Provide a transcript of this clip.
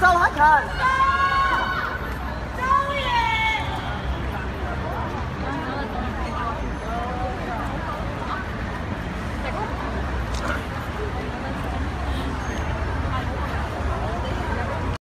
Sâu.